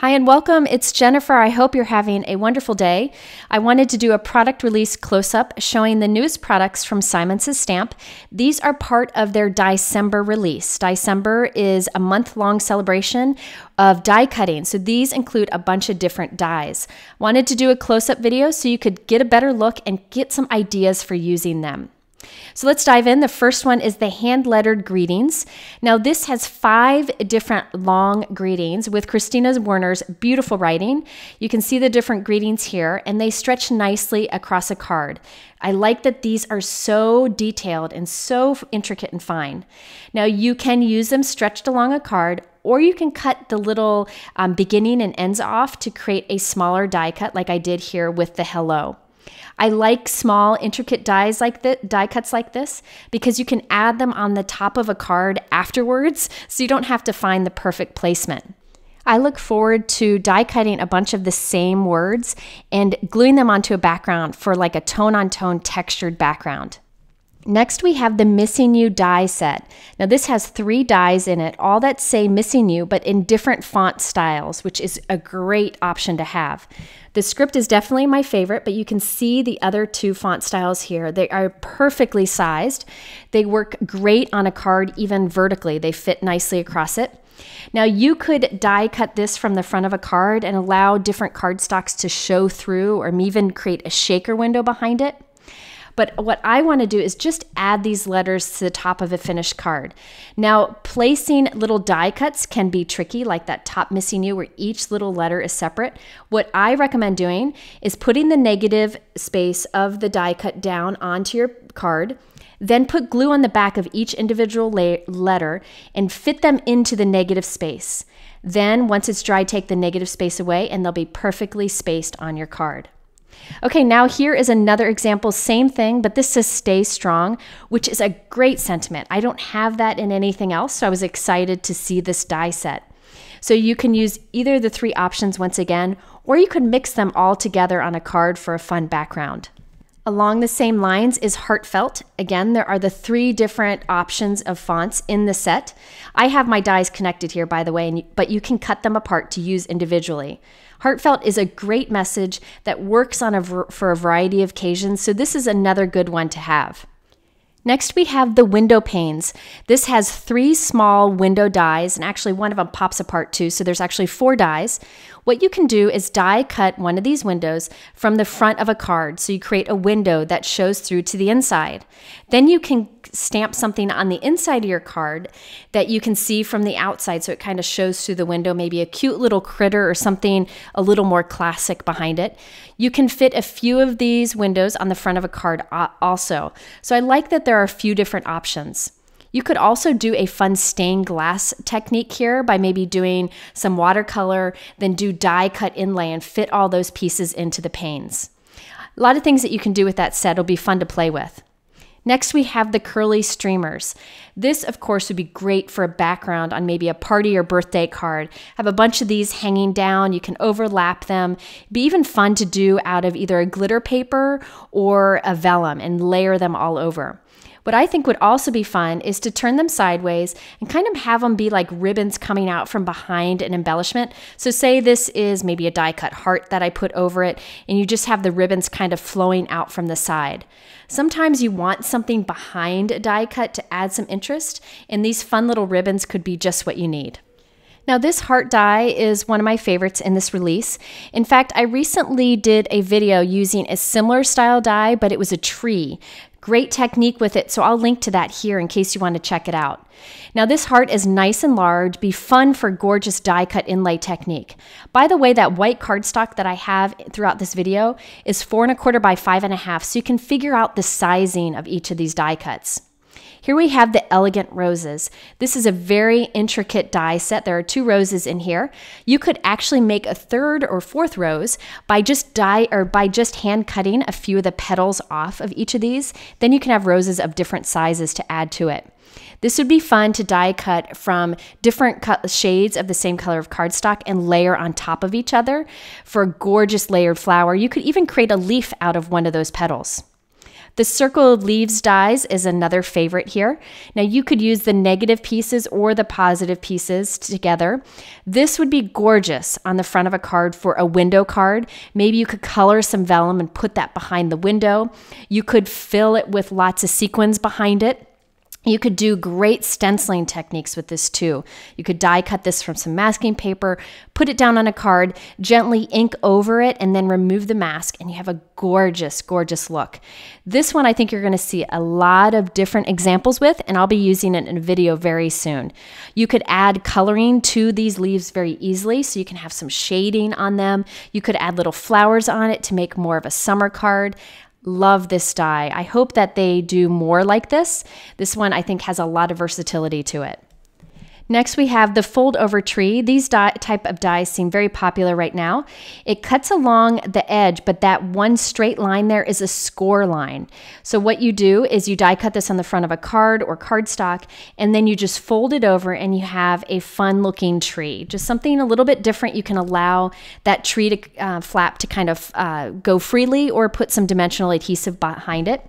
Hi and welcome. It's Jennifer. I hope you're having a wonderful day. I wanted to do a product release close up showing the newest products from Simon Says Stamp. These are part of their Diecember release. Diecember is a month long celebration of die cutting. So these include a bunch of different dies. Wanted to do a close up video so you could get a better look and get some ideas for using them. So let's dive in. The first one is the hand lettered greetings. Now, this has five different long greetings with Kristina Werner's beautiful writing. You can see the different greetings here, and they stretch nicely across a card. I like that these are so detailed and so intricate and fine. Now, you can use them stretched along a card, or you can cut the little um, beginning and ends off to create a smaller die cut, like I did here with the hello. I like small, intricate dies like the die cuts like this because you can add them on the top of a card afterwards, so you don't have to find the perfect placement. I look forward to die cutting a bunch of the same words and gluing them onto a background for like a tone on tone textured background. Next, we have the Missing You die set. Now, this has three dies in it, all that say Missing You, but in different font styles, which is a great option to have. The script is definitely my favorite, but you can see the other two font styles here. They are perfectly sized. They work great on a card, even vertically. They fit nicely across it. Now, you could die cut this from the front of a card and allow different cardstocks to show through, or even create a shaker window behind it. But what I want to do is just add these letters to the top of a finished card. Now, placing little die cuts can be tricky, like that top missing you where each little letter is separate. What I recommend doing is putting the negative space of the die cut down onto your card. Then put glue on the back of each individual letter and fit them into the negative space. Then, once it's dry, take the negative space away and they'll be perfectly spaced on your card. Okay, now here is another example, same thing, but this says stay strong, which is a great sentiment. I don't have that in anything else, so I was excited to see this die set. So you can use either the three options once again, or you could mix them all together on a card for a fun background. Along the same lines is Heartfelt. Again, there are the three different options of fonts in the set. I have my dies connected here, by the way, but you can cut them apart to use individually. Heartfelt is a great message that works on a, for a variety of occasions, so this is another good one to have. Next, we have the window panes. This has three small window dies, and actually, one of them pops apart too, so there's actually four dies. What you can do is die cut one of these windows from the front of a card, so you create a window that shows through to the inside. Then you can stamp something on the inside of your card that you can see from the outside, so it kind of shows through the window, maybe a cute little critter or something a little more classic behind it. You can fit a few of these windows on the front of a card uh, also. So I like that there are a few different options. You could also do a fun stained glass technique here by maybe doing some watercolor, then do die cut inlay and fit all those pieces into the panes. A lot of things that you can do with that set will be fun to play with. Next, we have the curly streamers. This, of course, would be great for a background on maybe a party or birthday card. Have a bunch of these hanging down. You can overlap them. Be even fun to do out of either a glitter paper or a vellum and layer them all over. What I think would also be fun is to turn them sideways and kind of have them be like ribbons coming out from behind an embellishment. So, say this is maybe a die cut heart that I put over it, and you just have the ribbons kind of flowing out from the side. Sometimes you want something behind a die cut to add some interest, and these fun little ribbons could be just what you need. Now, this heart die is one of my favorites in this release. In fact, I recently did a video using a similar style die, but it was a tree. Great technique with it, so I'll link to that here in case you want to check it out. Now, this heart is nice and large, be fun for gorgeous die cut inlay technique. By the way, that white cardstock that I have throughout this video is four and a quarter by five and a half, so you can figure out the sizing of each of these die cuts. Here we have the Elegant Roses. This is a very intricate die set. There are two roses in here. You could actually make a third or fourth rose by just die or by just hand cutting a few of the petals off of each of these. Then you can have roses of different sizes to add to it. This would be fun to die cut from different cut shades of the same color of cardstock and layer on top of each other for a gorgeous layered flower. You could even create a leaf out of one of those petals. The circle of leaves dies is another favorite here. Now you could use the negative pieces or the positive pieces together. This would be gorgeous on the front of a card for a window card. Maybe you could color some vellum and put that behind the window. You could fill it with lots of sequins behind it. You could do great stenciling techniques with this too. You could die cut this from some masking paper, put it down on a card, gently ink over it, and then remove the mask, and you have a gorgeous, gorgeous look. This one I think you're gonna see a lot of different examples with, and I'll be using it in a video very soon. You could add coloring to these leaves very easily, so you can have some shading on them. You could add little flowers on it to make more of a summer card. Love this die. I hope that they do more like this. This one I think has a lot of versatility to it. Next, we have the fold over tree. These type of dies seem very popular right now. It cuts along the edge, but that one straight line there is a score line. So what you do is you die cut this on the front of a card or cardstock, and then you just fold it over and you have a fun looking tree. Just something a little bit different. You can allow that tree to uh, flap to kind of uh, go freely or put some dimensional adhesive behind it.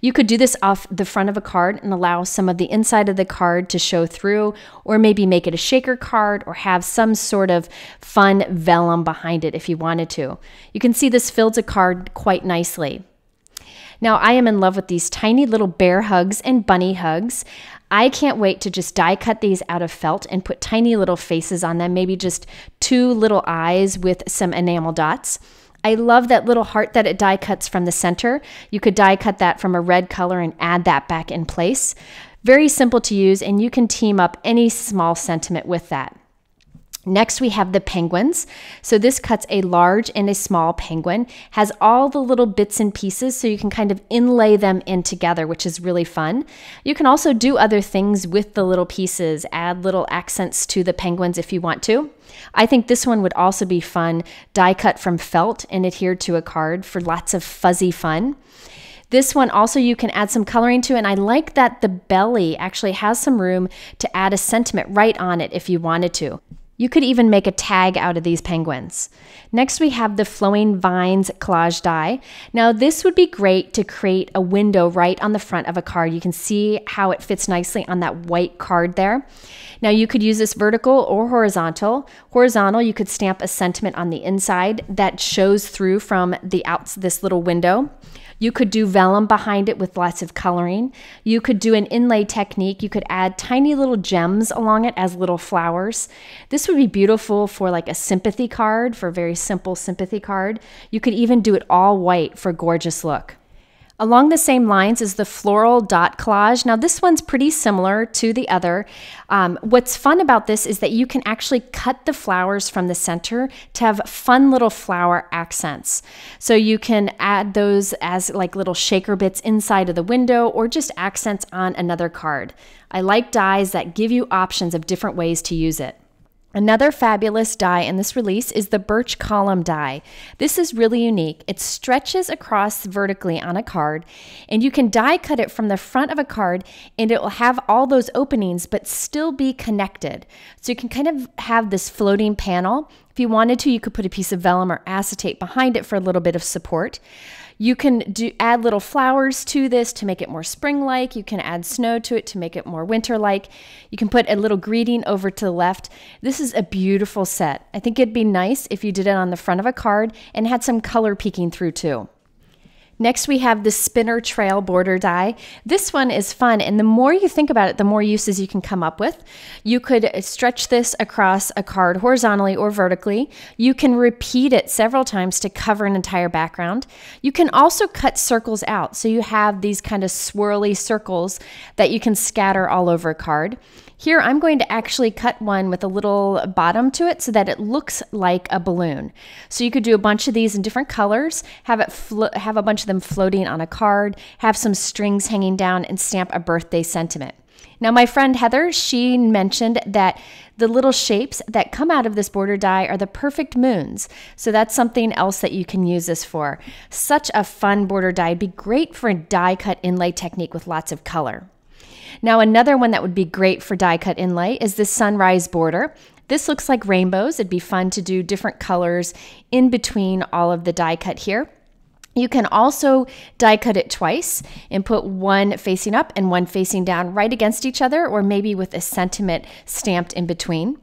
You could do this off the front of a card and allow some of the inside of the card to show through, or maybe make it a shaker card or have some sort of fun vellum behind it if you wanted to. You can see this fills a card quite nicely. Now, I am in love with these tiny little bear hugs and bunny hugs. I can't wait to just die cut these out of felt and put tiny little faces on them, maybe just two little eyes with some enamel dots. I love that little heart that it die cuts from the center. You could die cut that from a red color and add that back in place. Very simple to use, and you can team up any small sentiment with that. Next, we have the penguins. So this cuts a large and a small penguin, has all the little bits and pieces so you can kind of inlay them in together, which is really fun. You can also do other things with the little pieces, add little accents to the penguins if you want to. I think this one would also be fun, die cut from felt and adhered to a card for lots of fuzzy fun. This one also you can add some coloring to, and I like that the belly actually has some room to add a sentiment right on it if you wanted to. You could even make a tag out of these penguins. Next, we have the Flowing Vines collage die. Now, this would be great to create a window right on the front of a card. You can see how it fits nicely on that white card there. Now, you could use this vertical or horizontal. Horizontal, you could stamp a sentiment on the inside that shows through from the outs this little window. You could do vellum behind it with lots of coloring. You could do an inlay technique. You could add tiny little gems along it as little flowers. This would be beautiful for like a sympathy card, for a very simple sympathy card. You could even do it all white for gorgeous look. Along the same lines is the floral dot collage. Now, this one's pretty similar to the other. Um, what's fun about this is that you can actually cut the flowers from the center to have fun little flower accents. So you can add those as like little shaker bits inside of the window or just accents on another card. I like dies that give you options of different ways to use it. Another fabulous die in this release is the Birch Column die. This is really unique. It stretches across vertically on a card, and you can die cut it from the front of a card, and it will have all those openings but still be connected. So you can kind of have this floating panel. If you wanted to, you could put a piece of vellum or acetate behind it for a little bit of support. You can do add little flowers to this to make it more spring-like. You can add snow to it to make it more winter-like. You can put a little greeting over to the left. This is a beautiful set. I think it'd be nice if you did it on the front of a card and had some color peeking through too. Next, we have the spinner trail border die. This one is fun, and the more you think about it, the more uses you can come up with. You could stretch this across a card horizontally or vertically. You can repeat it several times to cover an entire background. You can also cut circles out, so you have these kind of swirly circles that you can scatter all over a card. Here I'm going to actually cut one with a little bottom to it so that it looks like a balloon. So you could do a bunch of these in different colors, have it have a bunch of them floating on a card, have some strings hanging down and stamp a birthday sentiment. Now, my friend Heather, she mentioned that the little shapes that come out of this border die are the perfect moons. So that's something else that you can use this for. Such a fun border die. It'd be great for a die cut inlay technique with lots of color. Now, another one that would be great for die cut inlay is this sunrise border. This looks like rainbows. It'd be fun to do different colors in between all of the die cut here. You can also die cut it twice and put one facing up and one facing down right against each other, or maybe with a sentiment stamped in between.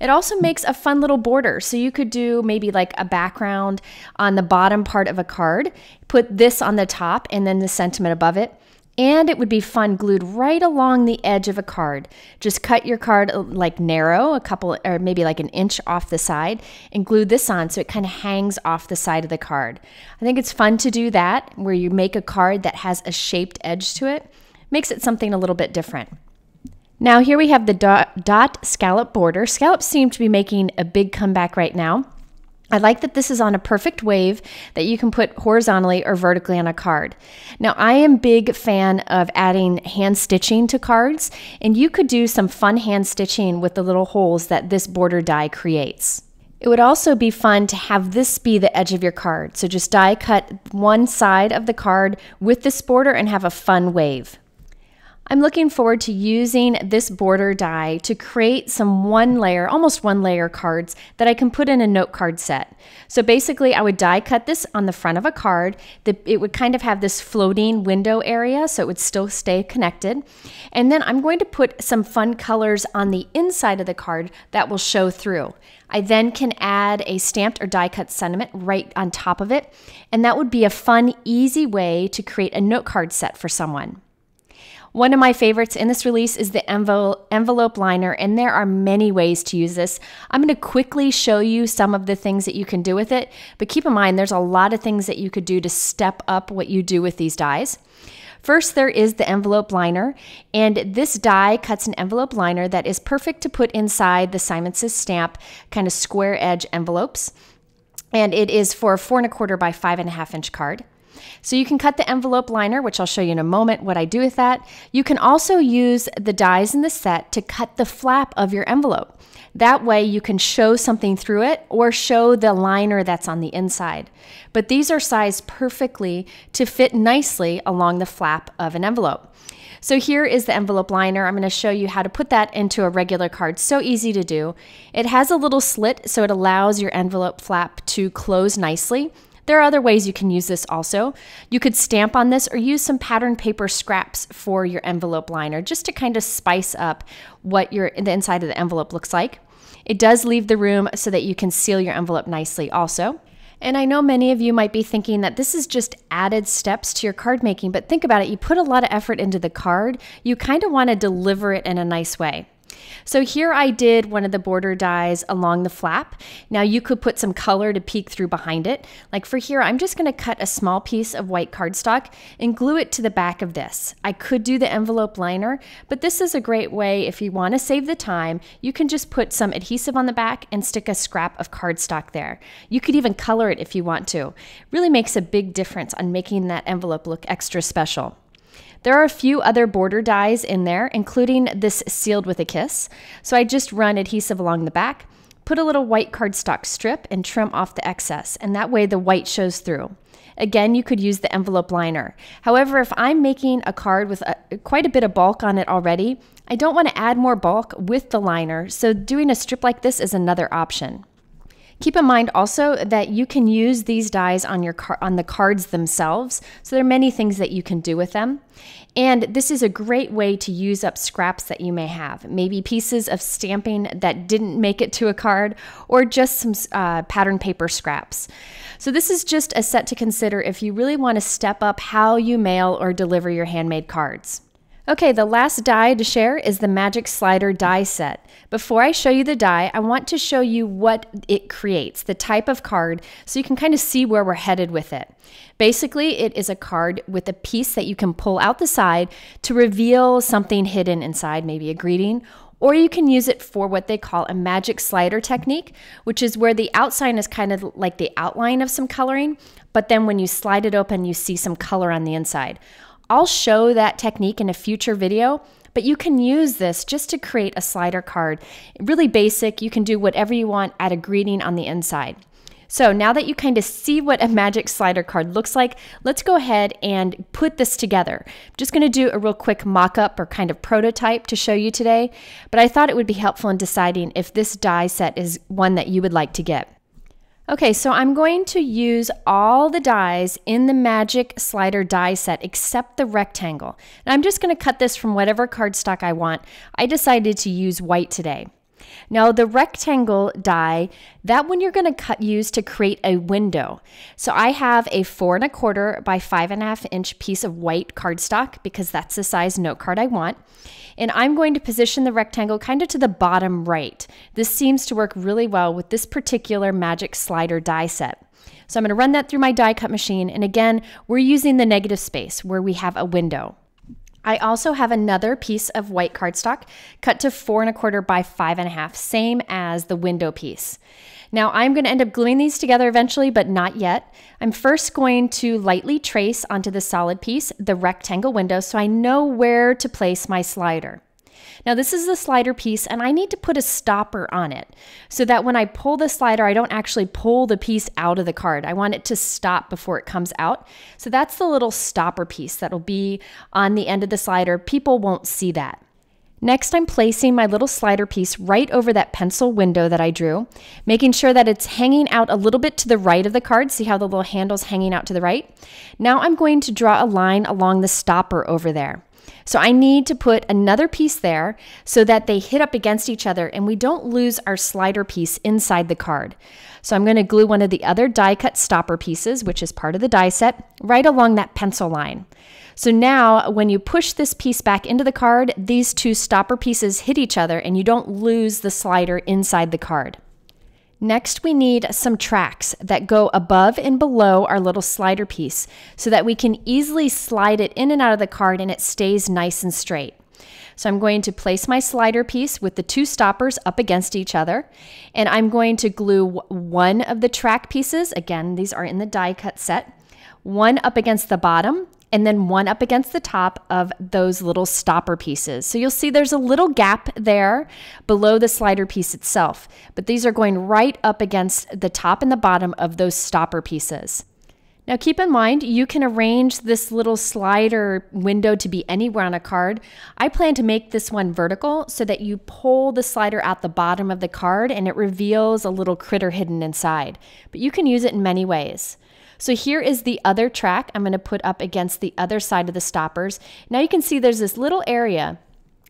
It also makes a fun little border. So you could do maybe like a background on the bottom part of a card, put this on the top and then the sentiment above it. And it would be fun glued right along the edge of a card. Just cut your card uh, like narrow, a couple or maybe like an inch off the side, and glue this on so it kind of hangs off the side of the card. I think it's fun to do that where you make a card that has a shaped edge to it. Makes it something a little bit different. Now here we have the dot, dot scallop border. Scallops seem to be making a big comeback right now. I like that this is on a perfect wave that you can put horizontally or vertically on a card. Now, I am big fan of adding hand stitching to cards, and you could do some fun hand stitching with the little holes that this border die creates. It would also be fun to have this be the edge of your card. So just die cut one side of the card with this border and have a fun wave. I'm looking forward to using this border die to create some one layer, almost one layer cards that I can put in a note card set. So basically I would die cut this on the front of a card. It would kind of have this floating window area so it would still stay connected. And then I'm going to put some fun colors on the inside of the card that will show through. I then can add a stamped or die cut sentiment right on top of it. And that would be a fun, easy way to create a note card set for someone. One of my favorites in this release is the envelope liner, and there are many ways to use this. I'm going to quickly show you some of the things that you can do with it, but keep in mind there's a lot of things that you could do to step up what you do with these dies. First, there is the envelope liner, and this die cuts an envelope liner that is perfect to put inside the Simon Says stamp kind of square edge envelopes. And it is for a four and a quarter by five and a half inch card. So you can cut the envelope liner, which I'll show you in a moment what I do with that. You can also use the dies in the set to cut the flap of your envelope. That way you can show something through it or show the liner that's on the inside. But these are sized perfectly to fit nicely along the flap of an envelope. So here is the envelope liner. I'm going to show you how to put that into a regular card. So easy to do. It has a little slit so it allows your envelope flap to close nicely. There are other ways you can use this also. You could stamp on this or use some pattern paper scraps for your envelope liner just to kind of spice up what your the inside of the envelope looks like. It does leave the room so that you can seal your envelope nicely also. And I know many of you might be thinking that this is just added steps to your card making, but think about it. You put a lot of effort into the card. You kind of want to deliver it in a nice way. So here I did one of the border dies along the flap. Now you could put some color to peek through behind it. Like for here, I'm just gonna cut a small piece of white cardstock and glue it to the back of this. I could do the envelope liner, but this is a great way if you wanna save the time, you can just put some adhesive on the back and stick a scrap of cardstock there. You could even color it if you want to. Really makes a big difference on making that envelope look extra special. There are a few other border dies in there, including this sealed with a kiss. So I just run adhesive along the back, put a little white cardstock strip and trim off the excess, and that way the white shows through. Again, you could use the envelope liner. However, if I'm making a card with a, quite a bit of bulk on it already, I don't want to add more bulk with the liner, so doing a strip like this is another option. Keep in mind also that you can use these dies on your on the cards themselves. So there are many things that you can do with them. And this is a great way to use up scraps that you may have. Maybe pieces of stamping that didn't make it to a card or just some uh, pattern paper scraps. So this is just a set to consider if you really want to step up how you mail or deliver your handmade cards. Okay, the last die to share is the Magic Slider die set. Before I show you the die, I want to show you what it creates, the type of card, so you can kind of see where we're headed with it. Basically, it is a card with a piece that you can pull out the side to reveal something hidden inside, maybe a greeting, or you can use it for what they call a magic slider technique, which is where the outside is kind of like the outline of some coloring, but then when you slide it open, you see some color on the inside. I'll show that technique in a future video, but you can use this just to create a slider card. Really basic, you can do whatever you want, add a greeting on the inside. So now that you kind of see what a magic slider card looks like, let's go ahead and put this together. I'm just going to do a real quick mock-up or kind of prototype to show you today, but I thought it would be helpful in deciding if this die set is one that you would like to get. Okay, so I'm going to use all the dies in the Magic Slider die set except the rectangle. And I'm just going to cut this from whatever cardstock I want. I decided to use white today. Now the rectangle die, that one you're gonna cut use to create a window. So I have a four and a quarter by five and a half inch piece of white cardstock because that's the size note card I want. And I'm going to position the rectangle kind of to the bottom right. This seems to work really well with this particular magic slider die set. So I'm going to run that through my die cut machine. And again, we're using the negative space where we have a window. I also have another piece of white cardstock cut to four and a quarter by five and a half, same as the window piece. Now I'm going to end up gluing these together eventually, but not yet. I'm first going to lightly trace onto the solid piece the rectangle window so I know where to place my slider. Now this is the slider piece and I need to put a stopper on it so that when I pull the slider, I don't actually pull the piece out of the card. I want it to stop before it comes out. So that's the little stopper piece that'll be on the end of the slider. People won't see that. Next, I'm placing my little slider piece right over that pencil window that I drew, making sure that it's hanging out a little bit to the right of the card. See how the little handle's hanging out to the right? Now I'm going to draw a line along the stopper over there. So I need to put another piece there so that they hit up against each other and we don't lose our slider piece inside the card. So I'm going to glue one of the other die cut stopper pieces, which is part of the die set, right along that pencil line. So now when you push this piece back into the card, these two stopper pieces hit each other and you don't lose the slider inside the card. Next, we need some tracks that go above and below our little slider piece so that we can easily slide it in and out of the card and it stays nice and straight. So I'm going to place my slider piece with the two stoppers up against each other, and I'm going to glue one of the track pieces, again, these are in the die cut set, one up against the bottom and then one up against the top of those little stopper pieces. So you'll see there's a little gap there below the slider piece itself, but these are going right up against the top and the bottom of those stopper pieces. Now keep in mind, you can arrange this little slider window to be anywhere on a card. I plan to make this one vertical so that you pull the slider out the bottom of the card and it reveals a little critter hidden inside. But you can use it in many ways. So here is the other track I'm going to put up against the other side of the stoppers. Now you can see there's this little area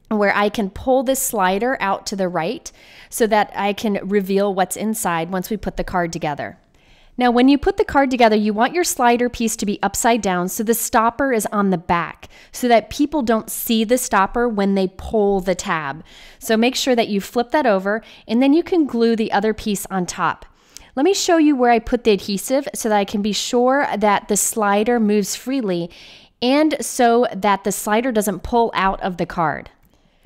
where I can pull this slider out to the right so that I can reveal what's inside once we put the card together. Now, when you put the card together, you want your slider piece to be upside down so the stopper is on the back so that people don't see the stopper when they pull the tab. So make sure that you flip that over and then you can glue the other piece on top. Let me show you where I put the adhesive so that I can be sure that the slider moves freely and so that the slider doesn't pull out of the card.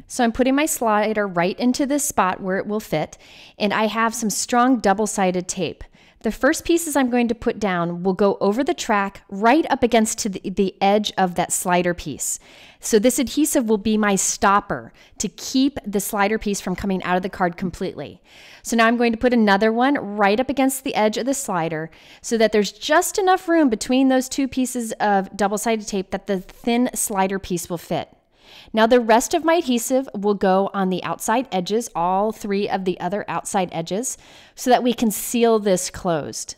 So I'm putting my slider right into this spot where it will fit and I have some strong double-sided tape. The first pieces I'm going to put down will go over the track right up against to the, the edge of that slider piece. So this adhesive will be my stopper to keep the slider piece from coming out of the card completely. So now I'm going to put another one right up against the edge of the slider so that there's just enough room between those two pieces of double-sided tape that the thin slider piece will fit. Now the rest of my adhesive will go on the outside edges, all three of the other outside edges, so that we can seal this closed.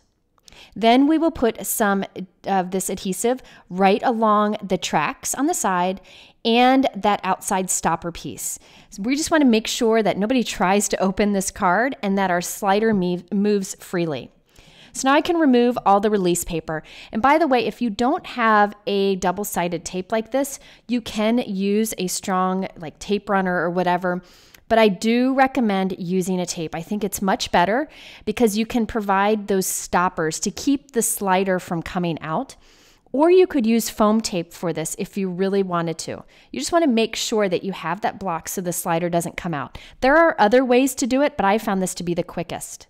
Then we will put some of this adhesive right along the tracks on the side and that outside stopper piece. So we just want to make sure that nobody tries to open this card and that our slider moves freely. So now I can remove all the release paper. And by the way, if you don't have a double-sided tape like this, you can use a strong like tape runner or whatever but I do recommend using a tape. I think it's much better because you can provide those stoppers to keep the slider from coming out. Or you could use foam tape for this if you really wanted to. You just want to make sure that you have that block so the slider doesn't come out. There are other ways to do it, but I found this to be the quickest.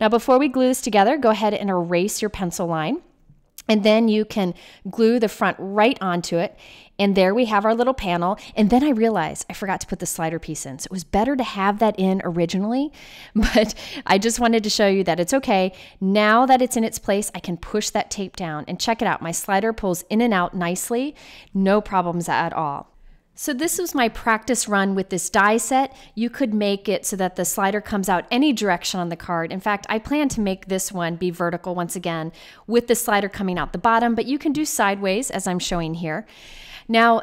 Now before we glue this together, go ahead and erase your pencil line. And then you can glue the front right onto it. And there we have our little panel. And then I realized I forgot to put the slider piece in. So it was better to have that in originally. But I just wanted to show you that it's okay. Now that it's in its place, I can push that tape down and check it out. My slider pulls in and out nicely. No problems at all. So this was my practice run with this die set. You could make it so that the slider comes out any direction on the card. In fact, I plan to make this one be vertical once again with the slider coming out the bottom, but you can do sideways as I'm showing here. Now,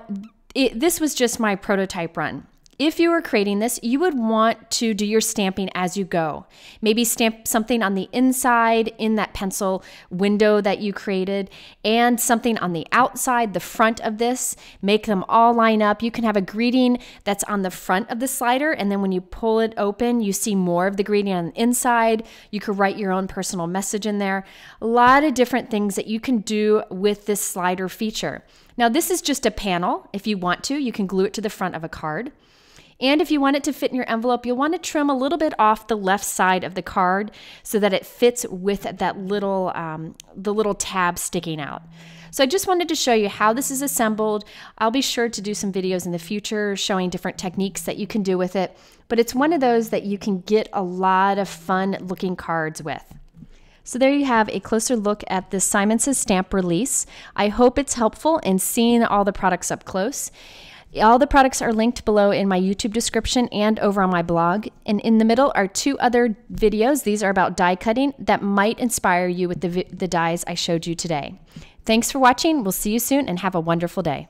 it, this was just my prototype run. If you were creating this, you would want to do your stamping as you go. Maybe stamp something on the inside in that pencil window that you created and something on the outside, the front of this. Make them all line up. You can have a greeting that's on the front of the slider, and then when you pull it open, you see more of the greeting on the inside. You could write your own personal message in there. A lot of different things that you can do with this slider feature. Now, this is just a panel. If you want to, you can glue it to the front of a card. And if you want it to fit in your envelope, you'll want to trim a little bit off the left side of the card so that it fits with that little, um, the little tab sticking out. So I just wanted to show you how this is assembled. I'll be sure to do some videos in the future showing different techniques that you can do with it, but it's one of those that you can get a lot of fun looking cards with. So there you have a closer look at the Simon Says Stamp release. I hope it's helpful in seeing all the products up close. All the products are linked below in my YouTube description and over on my blog. And in the middle are two other videos. These are about die cutting that might inspire you with the, the dies I showed you today. Thanks for watching. We'll see you soon and have a wonderful day.